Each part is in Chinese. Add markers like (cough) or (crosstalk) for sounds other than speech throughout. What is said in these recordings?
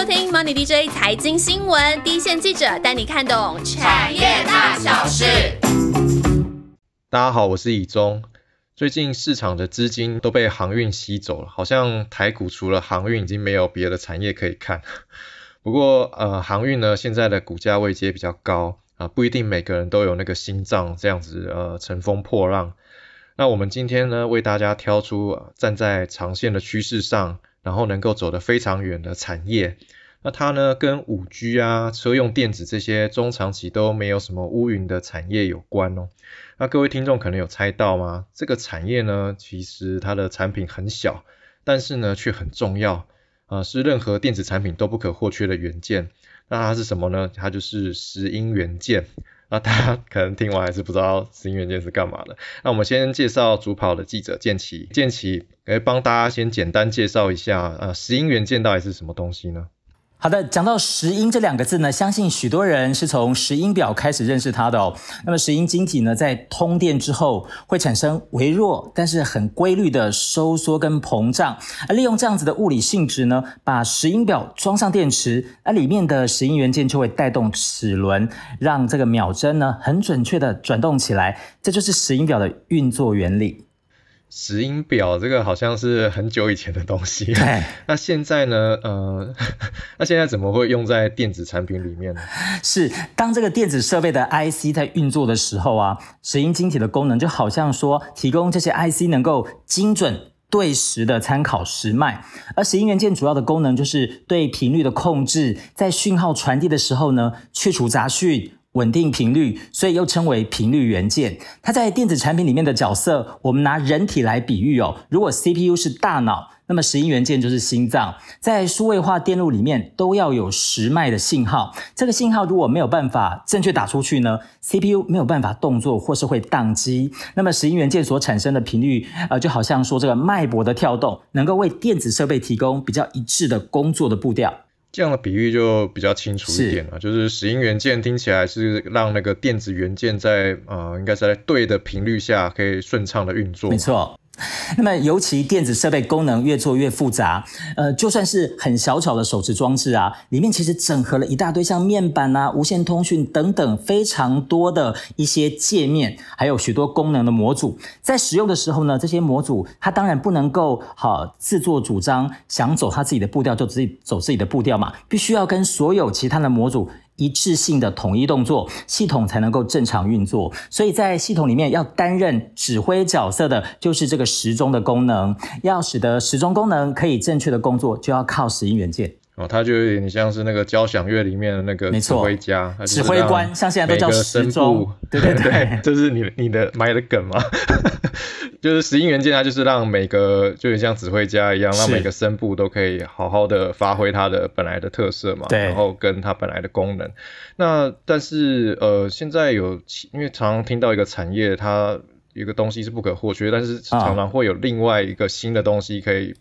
收听 Money DJ 财经新闻，第一线记者带你看懂产业大小事。大家好，我是以中。最近市场的资金都被航运吸走了，好像台股除了航运已经没有别的产业可以看。(laughs) 不过呃，航运呢现在的股价位阶比较高啊，不一定每个人都有那个心脏这样子呃乘风破浪。那我们今天呢为大家挑出站在长线的趋势上。然后能够走得非常远的产业，那它呢跟五 G 啊、车用电子这些中长期都没有什么乌云的产业有关哦。那各位听众可能有猜到吗？这个产业呢，其实它的产品很小，但是呢却很重要啊，是任何电子产品都不可或缺的元件。那它是什么呢？它就是石英元件。那大家可能听完还是不知道石英元件是干嘛的。那我们先介绍主跑的记者建奇，建奇来帮大家先简单介绍一下，呃，石英元件到底是什么东西呢？好的，讲到石英这两个字呢，相信许多人是从石英表开始认识它的哦。那么石英晶体呢，在通电之后会产生微弱但是很规律的收缩跟膨胀，而利用这样子的物理性质呢，把石英表装上电池，那里面的石英元件就会带动齿轮，让这个秒针呢很准确的转动起来，这就是石英表的运作原理。石英表这个好像是很久以前的东西，(laughs) 那现在呢？呃，那现在怎么会用在电子产品里面呢？(laughs) 是当这个电子设备的 IC 在运作的时候啊，石英晶体的功能就好像说提供这些 IC 能够精准对时的参考时脉，而石英元件主要的功能就是对频率的控制，在讯号传递的时候呢，去除杂讯。稳定频率，所以又称为频率元件。它在电子产品里面的角色，我们拿人体来比喻哦。如果 CPU 是大脑，那么石英元件就是心脏。在数位化电路里面，都要有时脉的信号。这个信号如果没有办法正确打出去呢，CPU 没有办法动作，或是会宕机。那么石英元件所产生的频率，呃，就好像说这个脉搏的跳动，能够为电子设备提供比较一致的工作的步调。这样的比喻就比较清楚一点了，就是石英元件听起来是让那个电子元件在呃，应该是在对的频率下可以顺畅的运作。没错。(laughs) 那么，尤其电子设备功能越做越复杂，呃，就算是很小巧的手持装置啊，里面其实整合了一大堆像面板啊、无线通讯等等非常多的一些界面，还有许多功能的模组。在使用的时候呢，这些模组它当然不能够好自作主张，想走它自己的步调就自己走自己的步调嘛，必须要跟所有其他的模组。一致性的统一动作，系统才能够正常运作。所以在系统里面要担任指挥角色的，就是这个时钟的功能。要使得时钟功能可以正确的工作，就要靠石英元件。哦，它就有点像是那个交响乐里面的那个指挥家、指挥官，像现在都叫时钟。(laughs) 对对对，这是你你的埋的梗吗？(laughs) 就是石英元件，它就是让每个就像指挥家一样，让每个声部都可以好好的发挥它的本来的特色嘛，然后跟它本来的功能。那但是呃，现在有因为常常听到一个产业，它一个东西是不可或缺，但是常常会有另外一个新的东西可以。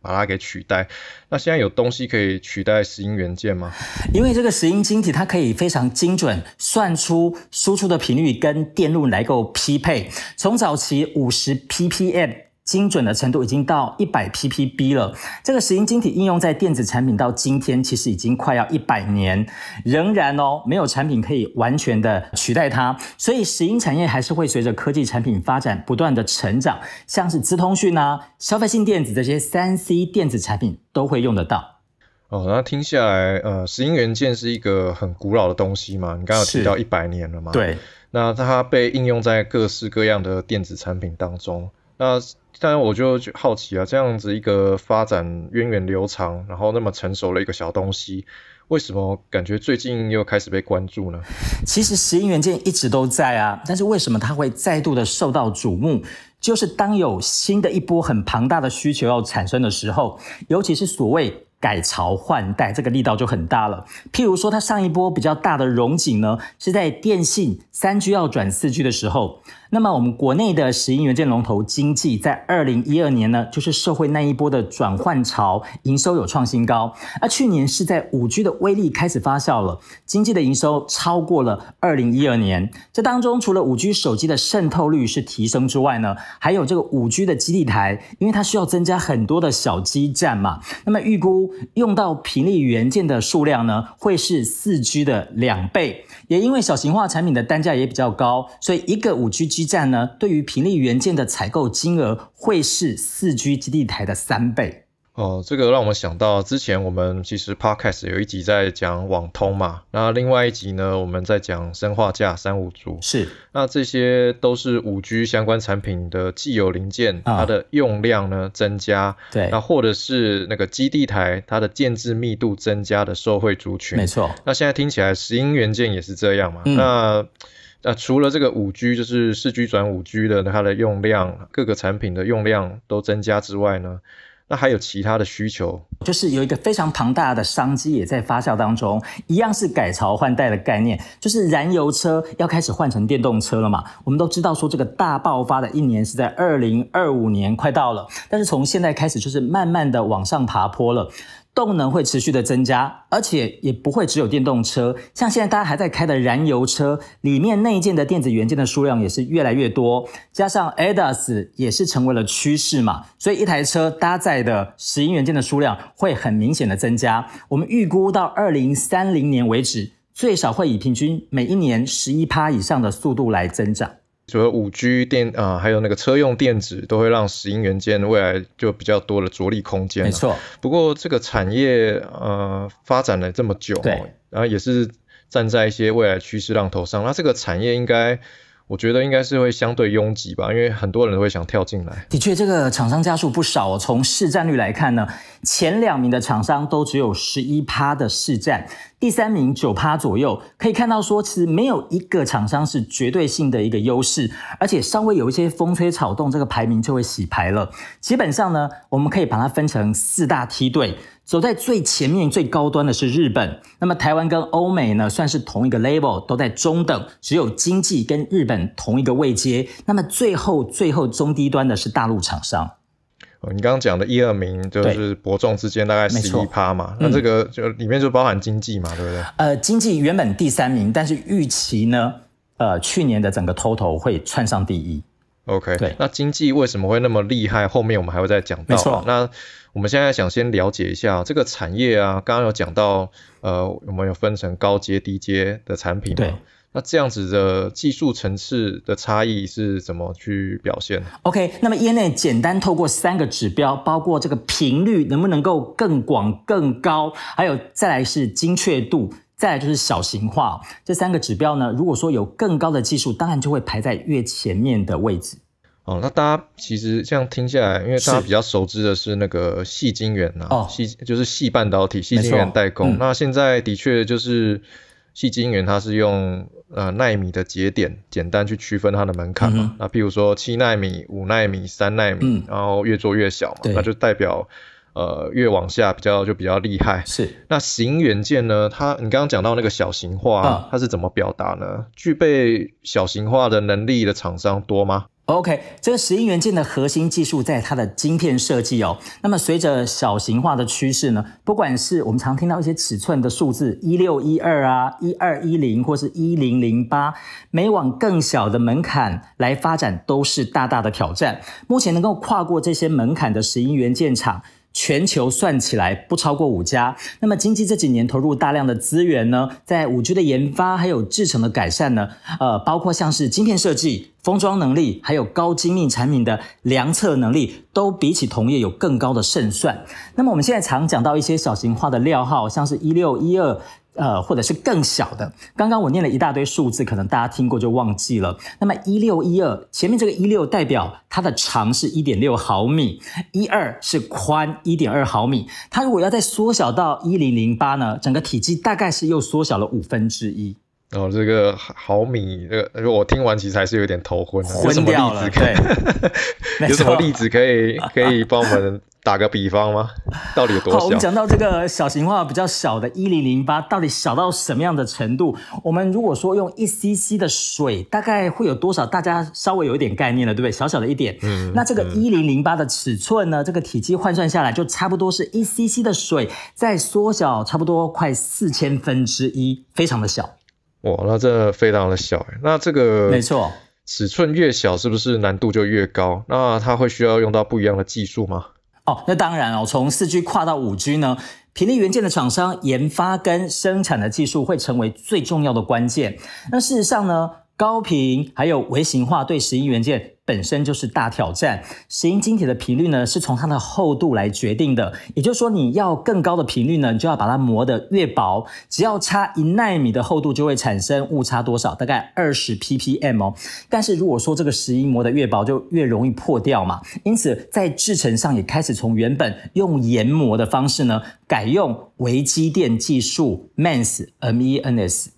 把它给取代。那现在有东西可以取代石英元件吗？因为这个石英晶体，它可以非常精准算出输出的频率跟电路来够匹配。从早期五十 ppm。精准的程度已经到一百 ppb 了。这个石英晶体应用在电子产品到今天，其实已经快要一百年，仍然哦，没有产品可以完全的取代它。所以石英产业还是会随着科技产品发展不断的成长，像是资通讯啊、消费性电子这些三 C 电子产品都会用得到。哦，那听下来，呃，石英元件是一个很古老的东西嘛？你刚刚提到一百年了嘛？对。那它被应用在各式各样的电子产品当中，那。当然，我就好奇啊，这样子一个发展源远流长，然后那么成熟的一个小东西，为什么感觉最近又开始被关注呢？其实石英元件一直都在啊，但是为什么它会再度的受到瞩目？就是当有新的一波很庞大的需求要产生的时候，尤其是所谓改朝换代，这个力道就很大了。譬如说，它上一波比较大的融景呢，是在电信三 G 要转四 G 的时候。那么我们国内的石英元件龙头经济，在二零一二年呢，就是社会那一波的转换潮，营收有创新高。而去年是在五 G 的威力开始发酵了，经济的营收超过了二零一二年。这当中除了五 G 手机的渗透率是提升之外呢，还有这个五 G 的基地台，因为它需要增加很多的小基站嘛。那么预估用到频率元件的数量呢，会是四 G 的两倍。也因为小型化产品的单价也比较高，所以一个五 G 基站呢，对于频率元件的采购金额会是四 G 基地台的三倍。哦，这个让我们想到之前我们其实 podcast 有一集在讲网通嘛，那另外一集呢，我们在讲生化架三五族，是，那这些都是五 G 相关产品的既有零件，它的用量呢增加，对，那或者是那个基地台它的建制密度增加的受惠族群，没错。那现在听起来石英元件也是这样嘛，那那除了这个五 G 就是四 G 转五 G 的它的用量，各个产品的用量都增加之外呢？那还有其他的需求，就是有一个非常庞大的商机也在发酵当中，一样是改朝换代的概念，就是燃油车要开始换成电动车了嘛。我们都知道说这个大爆发的一年是在二零二五年快到了，但是从现在开始就是慢慢的往上爬坡了。动能会持续的增加，而且也不会只有电动车，像现在大家还在开的燃油车，里面内建的电子元件的数量也是越来越多，加上 ADAS 也是成为了趋势嘛，所以一台车搭载的石英元件的数量会很明显的增加。我们预估到二零三零年为止，最少会以平均每一年十一趴以上的速度来增长。除了五 G 电啊，还有那个车用电子，都会让石英元件未来就比较多的着力空间。没错。不过这个产业呃发展了这么久，对，然后也是站在一些未来趋势浪头上。那这个产业应该。我觉得应该是会相对拥挤吧，因为很多人都会想跳进来。的确，这个厂商家数不少哦。从市占率来看呢，前两名的厂商都只有十一趴的市占，第三名九趴左右。可以看到说，其实没有一个厂商是绝对性的一个优势，而且稍微有一些风吹草动，这个排名就会洗牌了。基本上呢，我们可以把它分成四大梯队。走在最前面、最高端的是日本，那么台湾跟欧美呢，算是同一个 level，都在中等，只有经济跟日本同一个位阶。那么最后、最后中低端的是大陆厂商。哦，你刚刚讲的一二名就是伯仲之间大概十一趴嘛，那这个就里面就包含经济嘛，对不对？呃，经济原本第三名，但是预期呢，呃，去年的整个 total 会窜上第一。OK，对，那经济为什么会那么厉害？后面我们还会再讲到。没错，那。我们现在想先了解一下这个产业啊，刚刚有讲到，呃，我们有分成高阶、低阶的产品。对。那这样子的技术层次的差异是怎么去表现？OK，那么业内简单透过三个指标，包括这个频率能不能够更广更高，还有再来是精确度，再来就是小型化。这三个指标呢，如果说有更高的技术，当然就会排在越前面的位置。哦，那大家其实这样听下来，因为大家比较熟知的是那个细晶圆呐，细就是细半导体、细晶圆代工。那现在的确就是细晶圆，它是用呃纳米的节点简单去区分它的门槛嘛。那譬如说七纳米、五纳米、三纳米，然后越做越小嘛，那就代表呃越往下比较就比较厉害。是。那型元件呢？它你刚刚讲到那个小型化，它是怎么表达呢？具备小型化的能力的厂商多吗？OK，这个石英元件的核心技术在它的晶片设计哦。那么随着小型化的趋势呢，不管是我们常听到一些尺寸的数字，一六一二啊，一二一零或是一零零八，每往更小的门槛来发展都是大大的挑战。目前能够跨过这些门槛的石英元件厂。全球算起来不超过五家。那么，经济这几年投入大量的资源呢，在五 G 的研发还有制程的改善呢，呃，包括像是晶片设计、封装能力，还有高精密产品的量测能力，都比起同业有更高的胜算。那么，我们现在常讲到一些小型化的料号，像是一六一二。呃，或者是更小的。刚刚我念了一大堆数字，可能大家听过就忘记了。那么一六一二前面这个一六代表它的长是一点六毫米，一二是宽一点二毫米。它如果要再缩小到一零零八呢，整个体积大概是又缩小了五分之一。哦，这个毫米，这个我听完其实还是有点头昏。昏掉了，对。有什么例子可以 (laughs) 可以帮我们？打个比方吗？(laughs) 到底有多小？好，我们讲到这个小型化比较小的一零零八，到底小到什么样的程度？我们如果说用一 cc 的水，大概会有多少？大家稍微有一点概念了，对不对？小小的一点。嗯。那这个一零零八的尺寸呢？这个体积换算下来，就差不多是一 cc 的水再缩小差不多快四千分之一，非常的小。哇，那这非常的小那这个没错，尺寸越小，是不是难度就越高？那它会需要用到不一样的技术吗？哦，那当然哦，从四 G 跨到五 G 呢，频率元件的厂商研发跟生产的技术会成为最重要的关键。那事实上呢？高频还有微型化对石英元件本身就是大挑战。石英晶体的频率呢，是从它的厚度来决定的。也就是说，你要更高的频率呢，你就要把它磨得越薄。只要差一纳米的厚度，就会产生误差多少？大概二十 ppm 哦。但是如果说这个石英磨得越薄，就越容易破掉嘛。因此，在制程上也开始从原本用研磨的方式呢，改用微机电技术 MENS M E N S。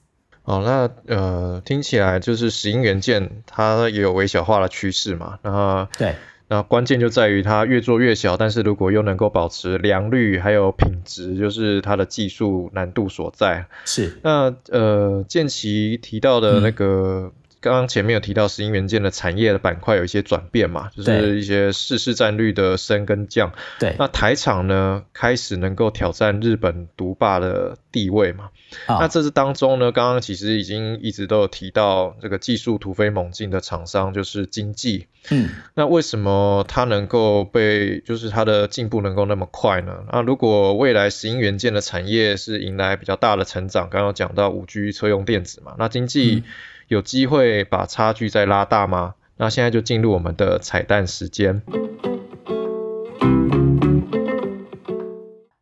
哦，那呃，听起来就是石英元件它也有微小化的趋势嘛。那对，那关键就在于它越做越小，但是如果又能够保持良率还有品质，就是它的技术难度所在。是。那呃，建奇提到的那个。刚刚前面有提到石英元件的产业的板块有一些转变嘛，就是一些市市占率的升跟降。对，那台厂呢开始能够挑战日本独霸的地位嘛？那这是当中呢，刚刚其实已经一直都有提到这个技术突飞猛进的厂商就是经济。嗯，那为什么它能够被就是它的进步能够那么快呢？那如果未来石英元件的产业是迎来比较大的成长，刚刚讲到五 G 车用电子嘛，那经济。有机会把差距再拉大吗？那现在就进入我们的彩蛋时间。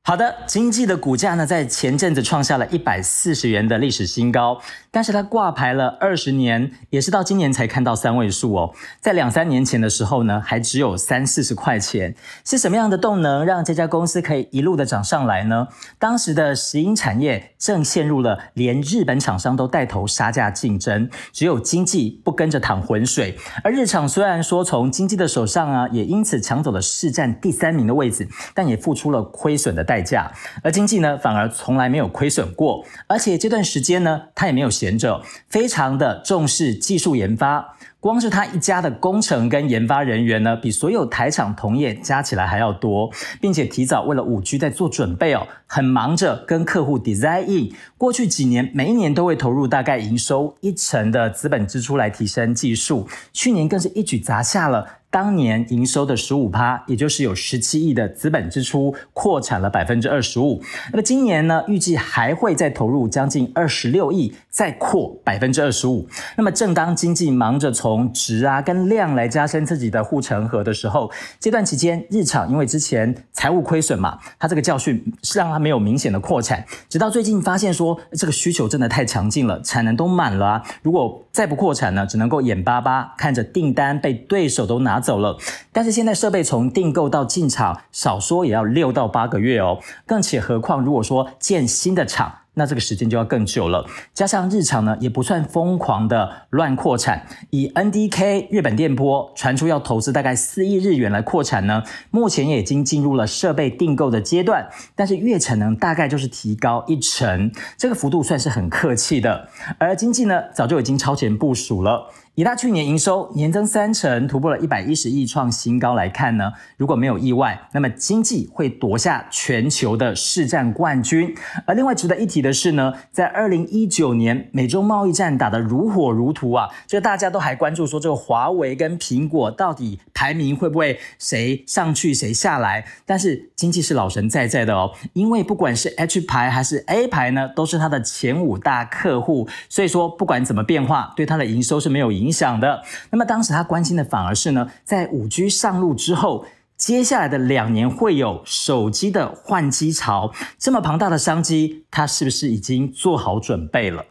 好的，经济的股价呢，在前阵子创下了一百四十元的历史新高，但是它挂牌了二十年，也是到今年才看到三位数哦。在两三年前的时候呢，还只有三四十块钱。是什么样的动能让这家公司可以一路的涨上来呢？当时的石英产业正陷入了连日本厂商都带头杀价竞争，只有经济不跟着淌浑水。而日厂虽然说从经济的手上啊，也因此抢走了市占第三名的位置，但也付出了亏损的代。代价，而经济呢，反而从来没有亏损过，而且这段时间呢，他也没有闲着，非常的重视技术研发。光是他一家的工程跟研发人员呢，比所有台厂同业加起来还要多，并且提早为了五 G 在做准备哦，很忙着跟客户 design。过去几年，每一年都会投入大概营收一成的资本支出来提升技术，去年更是一举砸下了。当年营收的十五趴，也就是有十七亿的资本支出，扩产了百分之二十五。那么今年呢，预计还会再投入将近二十六亿，再扩百分之二十五。那么正当经济忙着从值啊跟量来加深自己的护城河的时候，这段期间日厂因为之前财务亏损嘛，它这个教训是让它没有明显的扩产，直到最近发现说这个需求真的太强劲了，产能都满了啊，如果再不扩产呢，只能够眼巴巴看着订单被对手都拿。走了，但是现在设备从订购到进场，少说也要六到八个月哦。更且何况，如果说建新的厂，那这个时间就要更久了。加上日厂呢，也不算疯狂的乱扩产。以 NDK 日本电波传出要投资大概四亿日元来扩产呢，目前也已经进入了设备订购的阶段，但是月产能大概就是提高一成，这个幅度算是很客气的。而经济呢，早就已经超前部署了。以他去年营收年增三成，突破了一百一十亿创新高来看呢，如果没有意外，那么经济会夺下全球的市占冠军。而另外值得一提的是呢，在二零一九年美中贸易战打得如火如荼啊，这大家都还关注说这个华为跟苹果到底排名会不会谁上去谁下来？但是经济是老神在在的哦，因为不管是 H 牌还是 A 牌呢，都是它的前五大客户，所以说不管怎么变化，对它的营收是没有影。影响的。那么当时他关心的反而是呢，在五 G 上路之后，接下来的两年会有手机的换机潮，这么庞大的商机，他是不是已经做好准备了？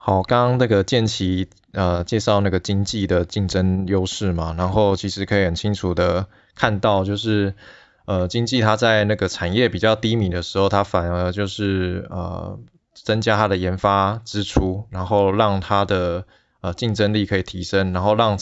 好，刚刚那个建奇呃介绍那个经济的竞争优势嘛，然后其实可以很清楚的看到，就是呃经济它在那个产业比较低迷的时候，它反而就是呃。增加它的研发支出，然后让它的呃竞争力可以提升，然后让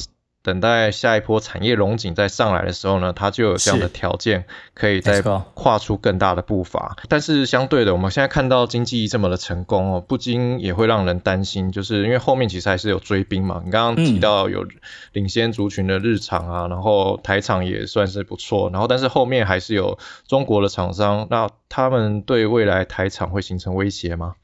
等待下一波产业龙井再上来的时候呢，它就有这样的条件，可以再跨出更大的步伐。但是相对的，我们现在看到经济这么的成功哦，不禁也会让人担心，就是因为后面其实还是有追兵嘛。你刚刚提到有领先族群的日厂啊，然后台厂也算是不错，然后但是后面还是有中国的厂商，那他们对未来台厂会形成威胁吗？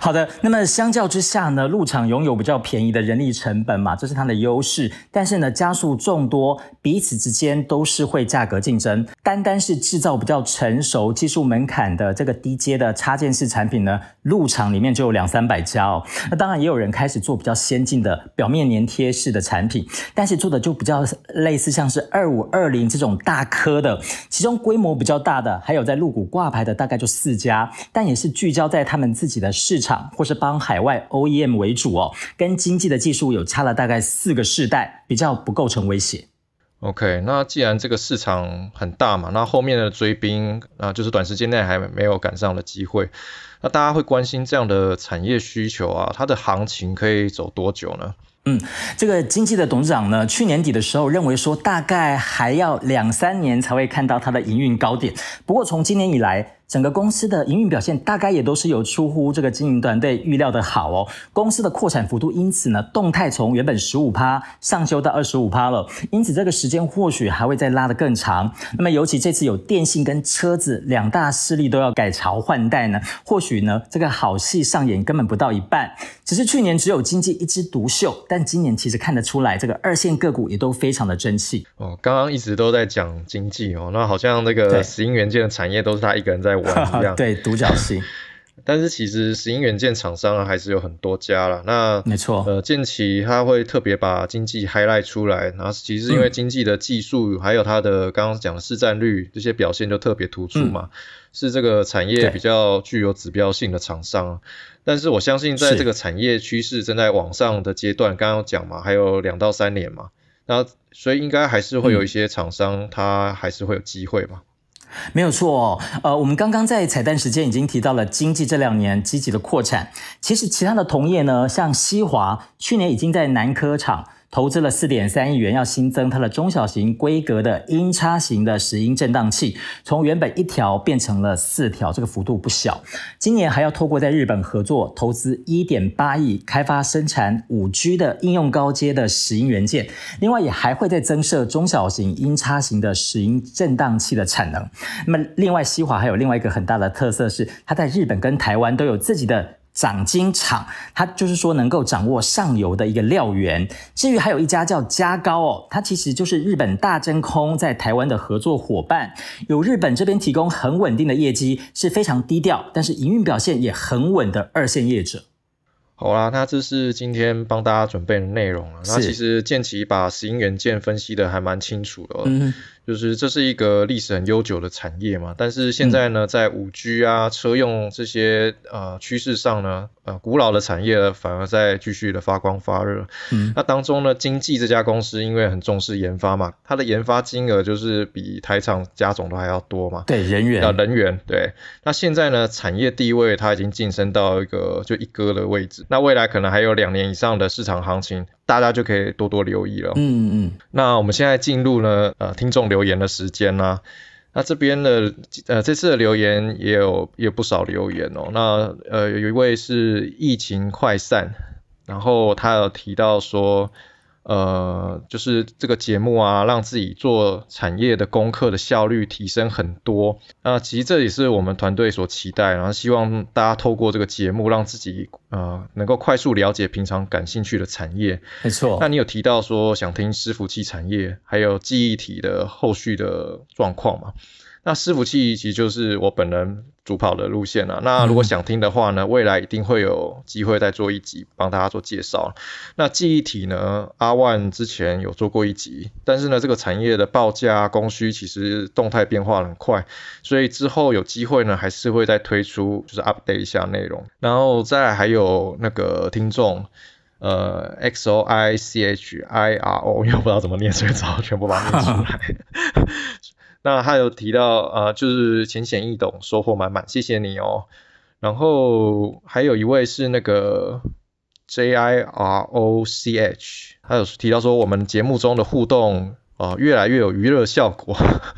好的，那么相较之下呢，入场拥有比较便宜的人力成本嘛，这是它的优势。但是呢，加速众多，彼此之间都是会价格竞争。单单是制造比较成熟、技术门槛的这个低阶的插件式产品呢，入场里面就有两三百家哦。那当然也有人开始做比较先进的表面粘贴式的产品，但是做的就比较类似像是二五二零这种大颗的，其中规模比较大的还有在陆股挂牌的大概就四家，但也是聚焦在他们自己的市场。或是帮海外 OEM 为主哦，跟经济的技术有差了大概四个世代，比较不构成威胁。OK，那既然这个市场很大嘛，那后面的追兵啊，就是短时间内还没有赶上的机会，那大家会关心这样的产业需求啊，它的行情可以走多久呢？嗯，这个经济的董事长呢，去年底的时候认为说，大概还要两三年才会看到它的营运高点。不过从今年以来，整个公司的营运表现大概也都是有出乎这个经营团队预料的好哦。公司的扩产幅度因此呢，动态从原本十五趴上修到二十五趴了。因此这个时间或许还会再拉得更长。那么尤其这次有电信跟车子两大势力都要改朝换代呢，或许呢这个好戏上演根本不到一半。只是去年只有经济一枝独秀，但今年其实看得出来，这个二线个股也都非常的争气哦。刚刚一直都在讲经济哦，那好像那个石英元件的产业都是他一个人在。(laughs) 对，独角戏。(laughs) 但是其实石英元件厂商还是有很多家了。那没错，呃，建奇他会特别把经济 highlight 出来，然后其实因为经济的技术还有它的刚刚讲的市占率这些表现就特别突出嘛，是这个产业比较具有指标性的厂商。但是我相信在这个产业趋势正在往上的阶段，刚刚讲嘛，还有两到三年嘛，那所以应该还是会有一些厂商，它还是会有机会嘛。没有错哦，呃，我们刚刚在彩蛋时间已经提到了经济这两年积极的扩产，其实其他的同业呢，像西华去年已经在南科厂。投资了四点三亿元，要新增它的中小型规格的音差型的石英振荡器，从原本一条变成了四条，这个幅度不小。今年还要透过在日本合作，投资一点八亿，开发生产五 G 的应用高阶的石英元件。另外也还会再增设中小型音差型的石英振荡器的产能。那么另外西华还有另外一个很大的特色是，它在日本跟台湾都有自己的。掌金厂，它就是说能够掌握上游的一个料源。至于还有一家叫加高哦，它其实就是日本大真空在台湾的合作伙伴，有日本这边提供很稳定的业绩，是非常低调，但是营运表现也很稳的二线业者。好啦，那这是今天帮大家准备的内容了。那其实建奇把石英元件分析的还蛮清楚的。嗯。就是这是一个历史很悠久的产业嘛，但是现在呢，在五 G 啊、车用这些呃趋势上呢，呃，古老的产业反而在继续的发光发热。嗯，那当中呢，经济这家公司因为很重视研发嘛，它的研发金额就是比台厂加总都还要多嘛。对，人员啊，人员对。那现在呢，产业地位它已经晋升到一个就一哥的位置，那未来可能还有两年以上的市场行情。大家就可以多多留意了。嗯嗯。那我们现在进入呢，呃，听众留言的时间啦。那这边的，呃，这次的留言也有也有不少留言哦。那呃，有一位是疫情快散，然后他有提到说。呃，就是这个节目啊，让自己做产业的功课的效率提升很多。那其实这也是我们团队所期待，然后希望大家透过这个节目，让自己呃能够快速了解平常感兴趣的产业。没错。那你有提到说想听伺服器产业，还有记忆体的后续的状况吗？那伺服器其实就是我本人主跑的路线啊。那如果想听的话呢，未来一定会有机会再做一集帮大家做介绍。那记忆体呢，阿万之前有做过一集，但是呢，这个产业的报价供需其实动态变化很快，所以之后有机会呢，还是会再推出，就是 update 一下内容。然后再还有那个听众，呃，X O I C H I R O，又不知道怎么念，所以只好全部把它念出来。那他有提到，呃，就是浅显易懂，收获满满，谢谢你哦。然后还有一位是那个 J I R O C H，他有提到说我们节目中的互动啊越来越有娱乐效果。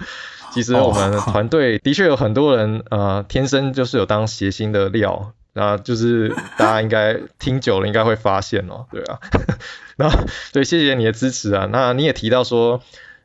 (laughs) 其实我们团队的确有很多人，呃，天生就是有当谐星的料，那就是大家应该听久了应该会发现哦，对啊。(laughs) 那对，谢谢你的支持啊。那你也提到说。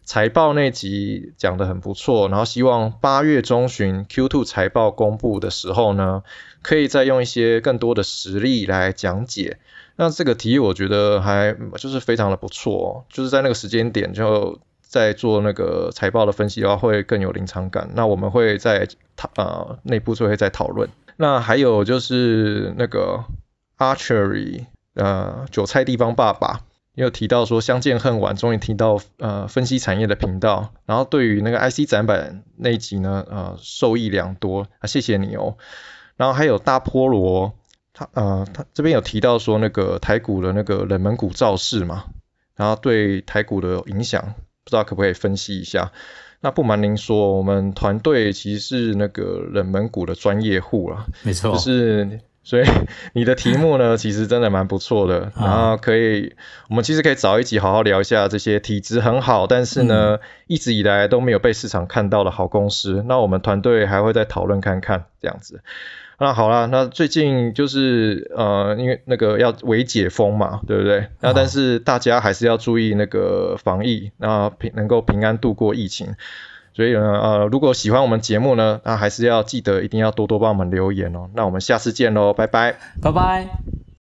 财报那集讲的很不错，然后希望八月中旬 Q2 财报公布的时候呢，可以再用一些更多的实例来讲解。那这个提议我觉得还就是非常的不错，就是在那个时间点就在做那个财报的分析的话，会更有临场感。那我们会在讨呃内部就会再讨论。那还有就是那个 Archery 呃韭菜地方爸爸。也有提到说相见恨晚，终于听到呃分析产业的频道，然后对于那个 IC 展板那一集呢，呃受益良多啊，谢谢你哦。然后还有大菠萝，他呃他这边有提到说那个台股的那个冷门股造势嘛，然后对台股的影响，不知道可不可以分析一下？那不瞒您说，我们团队其实是那个冷门股的专业户了，没错，就是。所以你的题目呢，其实真的蛮不错的，然后可以，我们其实可以找一集好好聊一下这些体质很好，但是呢，一直以来都没有被市场看到的好公司。那我们团队还会再讨论看看这样子。那好啦，那最近就是呃，因为那个要微解封嘛，对不对？那但是大家还是要注意那个防疫，那平能够平安度过疫情。所以呢，呃，如果喜欢我们节目呢，那还是要记得一定要多多帮我们留言哦。那我们下次见喽，拜拜，拜拜。